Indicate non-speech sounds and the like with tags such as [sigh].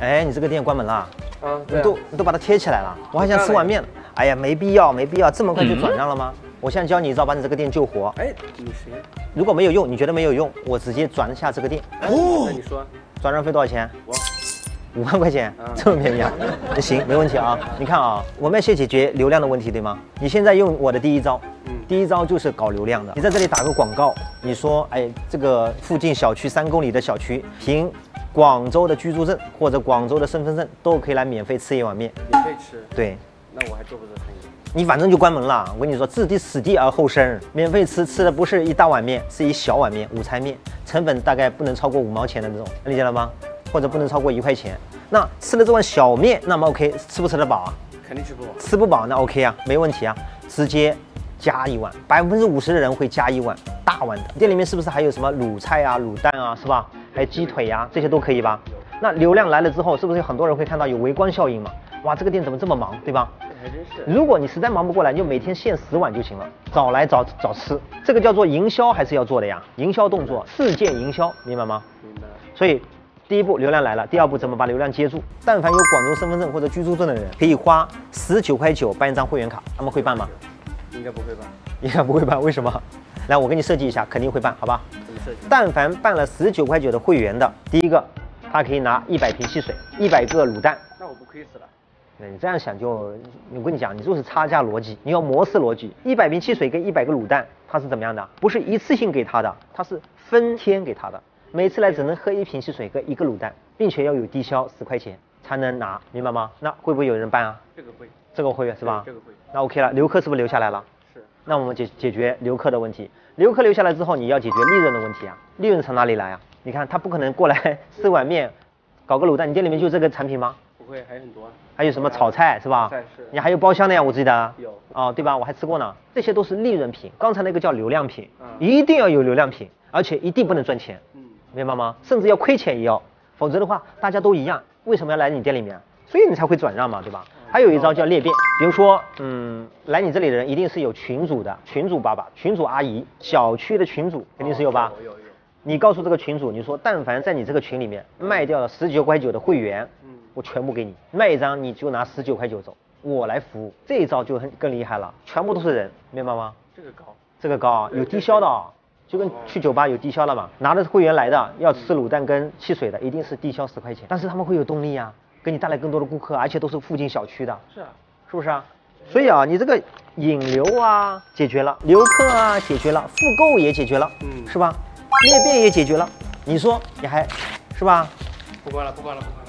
哎，你这个店关门了，啊，你都你都把它贴起来了，我还想吃碗面呢。哎呀，没必要，没必要，这么快就 [laughs] 转让了吗？我现在教你一招，把你这个店救活。哎，你谁？如果没有用，你觉得没有用，我直接转下这个店。哦，那你说，转让费多少钱？我五万块钱，这么便宜啊？[laughs] 那行，没问题啊。你看啊，我们要先解决流量的问题，对吗？你现在用我的第一招，嗯第一招就是搞流量的。你在这里打个广告，你说，哎，这个附近小区三公里的小区，凭广州的居住证或者广州的身份证都可以来免费吃一碗面。免费吃，对，那我还做不做生意？你反正就关门了。我跟你说，置地死地而后生，免费吃吃的不是一大碗面，是一小碗面，午餐面，成本大概不能超过五毛钱的那种，理解了吗？或者不能超过一块钱。那吃了这碗小面，那么 OK，吃不吃得饱啊？肯定吃不饱。吃不饱那 OK 啊，没问题啊，直接加一碗，百分之五十的人会加一碗大碗的。店里面是不是还有什么卤菜啊、卤蛋啊，是吧？还有鸡腿呀、这些都可以吧？那流量来了之后，是不是有很多人会看到有围观效应嘛？哇，这个店怎么这么忙，对吧？还真是。如果你实在忙不过来，你就每天限十碗就行了，早来早早吃，这个叫做营销还是要做的呀？营销动作，事件营销，明白吗？明白。所以第一步流量来了，第二步怎么把流量接住？但凡有广州身份证或者居住证的人，可以花十九块九办一张会员卡，他们会办吗？应该不会办？应该不会办，为什么？来，我给你设计一下，肯定会办，好吧？但凡办了十九块九的会员的，第一个，他可以拿一百瓶汽水，一百个卤蛋。那我不亏死了。那你这样想就，我跟你讲，你就是差价逻辑，你要模式逻辑。一百瓶汽水跟一百个卤蛋，它是怎么样的？不是一次性给他的，它是分天给他的。每次来只能喝一瓶汽水跟一个卤蛋，并且要有低消十块钱才能拿，明白吗？那会不会有人办啊？这个会。这个会是吧？这个会。那 OK 了，留客是不是留下来了？是。那我们解解决留客的问题，留客留下来之后，你要解决利润的问题啊，利润从哪里来啊？你看他不可能过来 [laughs] 吃碗面，搞个卤蛋，你店里面就这个产品吗？不会，还有很多啊。还有什么炒菜是吧？你还有包厢的呀，我记得。有。哦，对吧？我还吃过呢。这些都是利润品，刚才那个叫流量品，嗯一定要有流量品，而且一定不能赚钱，嗯。明白吗？甚至要亏钱也要，否则的话大家都一样，为什么要来你店里面？所以你才会转让嘛，对吧？还有一招叫裂变，比如说，嗯，来你这里的人一定是有群主的，群主爸爸、群主阿姨，小区的群主肯定是有吧？有有有。你告诉这个群主，你说但凡在你这个群里面卖掉了十九块九的会员，嗯我全部给你，卖一张你就拿十九块九走，我来服务。这一招就很更厉害了，全部都是人，明白吗？这个高。这个高啊，有低消的啊，就跟去酒吧有低消了嘛，拿的是会员来的，要吃卤蛋跟汽水的，一定是低消十块钱，但是他们会有动力啊，给你带来更多的顾客，而且都是附近小区的，是啊。是不是啊？所以啊，你这个引流啊解决了，留客啊解决了，复购也解决了，嗯是吧？裂变也解决了，你说你还是吧？不关了，不关了，不关了。